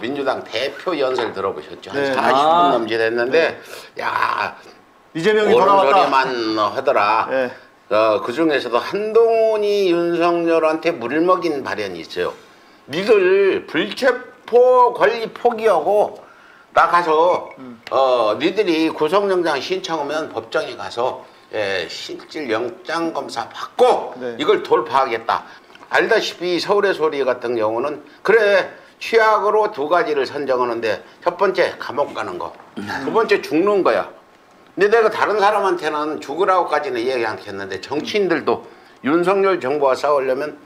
민주당 대표 연설 들어보셨죠? 한 네. 40분 아. 넘짓 했는데 야 이재명이 돌아왔다. 소리만 하더라. 예. 어, 그 중에서도 한동훈이 윤석열한테 물먹인 발언이 있어요. 니들 불체포 권리 포기하고 나 가서 어 니들이 구속영장 신청하면 법정에 가서 예, 실질 영장 검사 받고 네. 이걸 돌파하겠다. 알다시피 서울의 소리 같은 경우는 그래 취약으로 두 가지를 선정하는데 첫 번째 감옥 가는 거, 두 번째 죽는 거야. 근데 내가 다른 사람한테는 죽으라고까지는 얘기 않겠는데 정치인들도 윤석열 정부와 싸우려면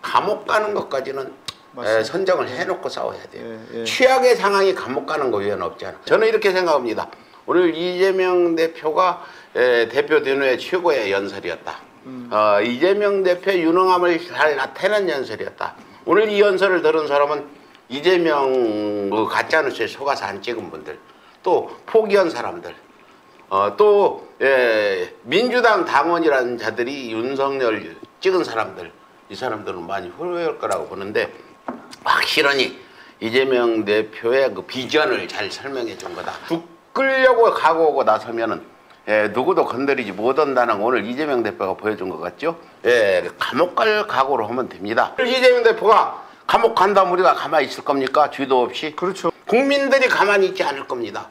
감옥 가는 것까지는. 에, 선정을 해놓고 싸워야 돼요. 예, 예. 최악의 상황이 감옥 가는 거 외에는 없잖아. 저는 이렇게 생각합니다. 오늘 이재명 대표가 에, 대표 된 후에 최고의 연설이었다. 음. 어, 이재명 대표 유능함을 잘 나타낸 연설이었다. 오늘 이 연설을 들은 사람은 이재명 그 가짜뉴스에 속아서 안 찍은 분들, 또 포기한 사람들, 어, 또 예, 민주당 당원이라는 자들이 윤석열 찍은 사람들, 이 사람들은 많이 후회할 거라고 보는데 확실하니 이재명 대표의 그 비전을 잘 설명해 준 거다. 죽으려고 각오하고 나서면은 예, 누구도 건드리지 못한다는 거 오늘 이재명 대표가 보여준 것 같죠? 예, 감옥 갈 각오로 하면 됩니다. 이재명 대표가 감옥 간다면 우리가 가만히 있을 겁니까? 죄도 없이? 그렇죠. 국민들이 가만히 있지 않을 겁니다.